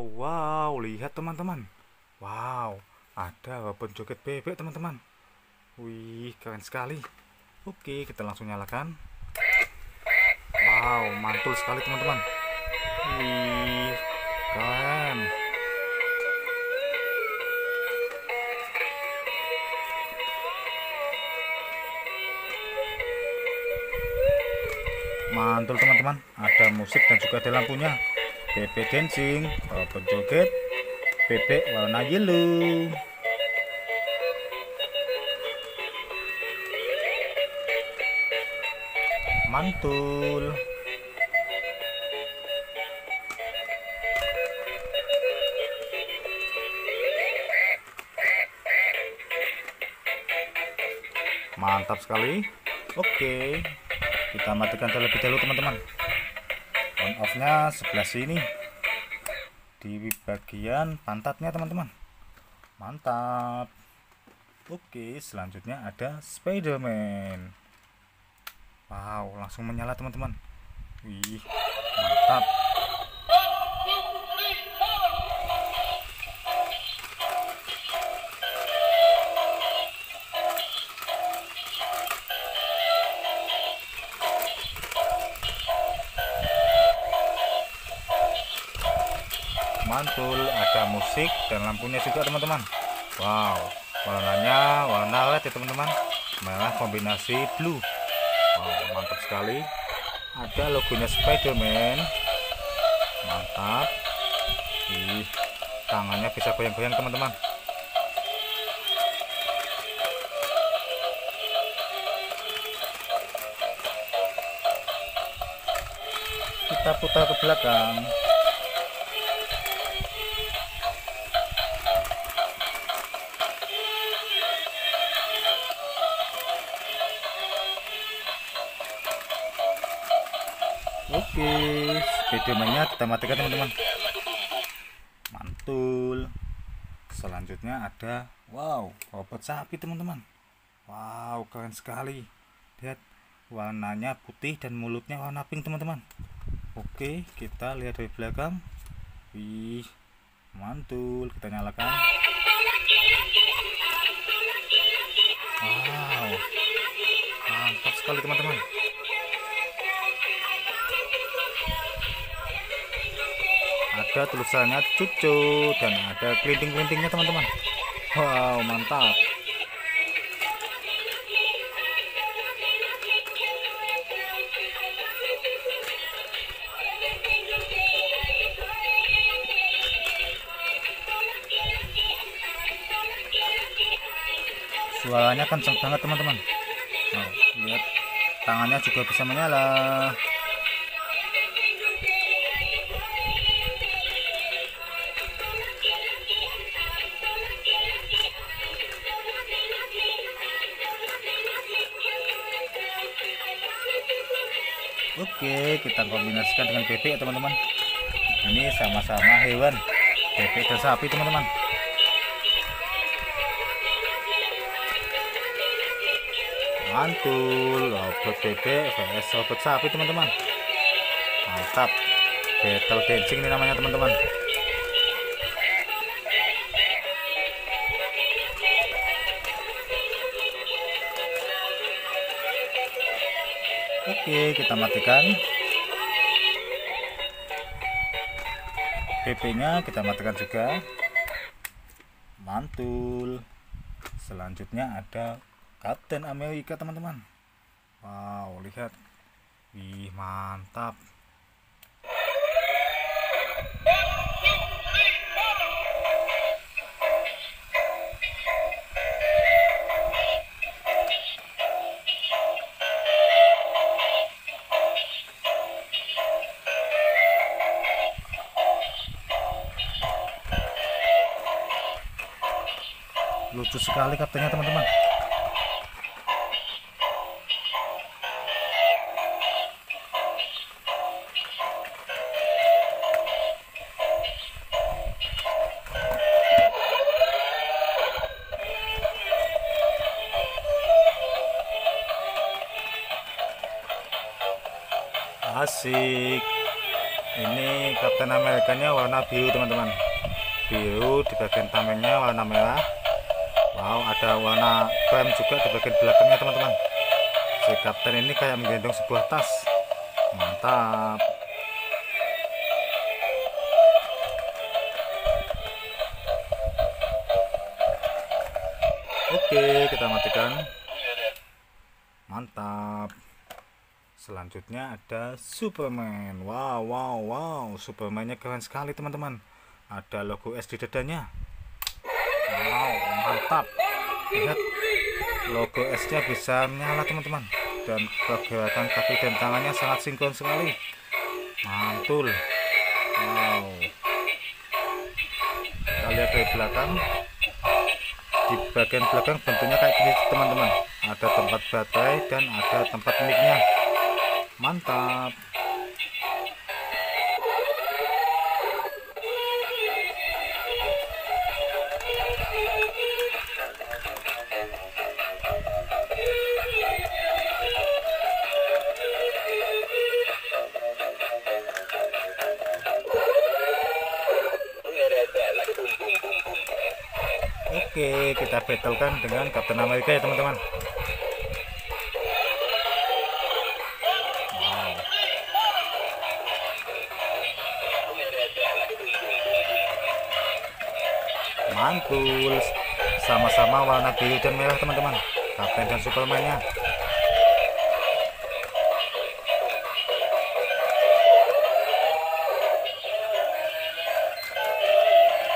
Wow, wow, lihat teman-teman. Wow, ada weapon joget bebek teman-teman. Wih, keren sekali. Oke, kita langsung nyalakan. Wow, mantul sekali teman-teman. Wih, keren. Mantul teman-teman. Ada musik dan juga ada lampunya. Bebek dancing, robot joget, bebek warna yellow. Mantul. Mantap sekali. Oke. Kita matikan terlebih dahulu teman-teman. On off-nya sebelah sini. Di bagian pantatnya teman-teman. Mantap. Oke, selanjutnya ada Spiderman. Wow, langsung menyala teman-teman. Wih, mantap. Mantul ada musik dan lampunya juga teman-teman. Wow warnanya warna red ya teman-teman. Merah kombinasi blue. Wow mantap sekali. Ada logonya Spiderman. Mantap. Ih, tangannya bisa goyang-goyang teman-teman. Kita putar ke belakang Oke, speedometernya kita matikan teman-teman. Mantul. Selanjutnya ada wow, robot sapi teman-teman. Wow, keren sekali. Lihat warnanya putih dan mulutnya warna pink teman-teman. Oke, kita lihat dari belakang. Wih, mantul. Kita nyalakan. Wow, mantap sekali teman-teman. Ada tulisannya cucu dan ada kelinting-kelintingnya teman-teman. Wow mantap. Suaranya kenceng banget teman-teman. Oh, lihat. Tangannya juga bisa menyala Oke, kita kombinasikan dengan bebek ya teman-teman. Ini sama-sama hewan, bebek dan sapi teman-teman. Mantul, robot bebek vs robot sapi teman-teman. Mantap, battle dancing ini namanya teman-teman. Kita matikan. PP-nya kita matikan juga. Mantul. Selanjutnya ada Captain America, teman-teman. Wow, lihat. Wih, mantap. Lucu sekali kaptennya teman-teman. Asik. Ini Kapten Amerikanya warna biru teman-teman. Biru di bagian tamengnya warna merah wow ada warna krem juga di bagian belakangnya teman-teman. Si kapten ini kayak menggendong sebuah tas. Mantap. Oke kita matikan. Mantap. Selanjutnya ada Superman. Wow wow wow. Supermannya keren sekali teman-teman. Ada logo S di dadanya wow mantap. Lihat logo S nya bisa menyala teman-teman. Dan pergerakan kaki dan tangannya sangat sinkron sekali. Mantul. Wow. Kita lihat dari belakang. Di bagian belakang bentuknya kayak gini teman-teman. Ada tempat baterai dan ada tempat micnya. Mantap Oke, kita battlekan dengan Captain America ya teman-teman. Mantul, sama-sama warna biru dan merah teman-teman. Captain dan Superman-nya.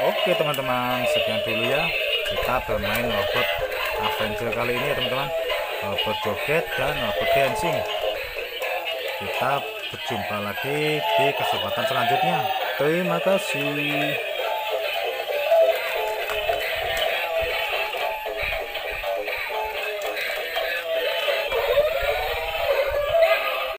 Oke teman-teman, sekian dulu ya kita bermain robot Avenger kali ini ya teman-teman. Robot joget dan robot dancing. Kita berjumpa lagi di kesempatan selanjutnya. Terima kasih